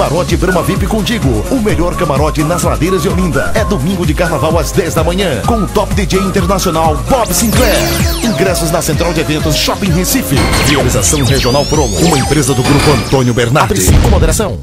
Camarote Brahma VIP contigo. O melhor camarote nas ladeiras de Olinda. É domingo de carnaval às 10 da manhã. Com o top DJ internacional Bob Sinclair. Ingressos na Central de Eventos Shopping Recife. Realização Regional Promo. Uma empresa do grupo Antônio Bernardi. Com moderação.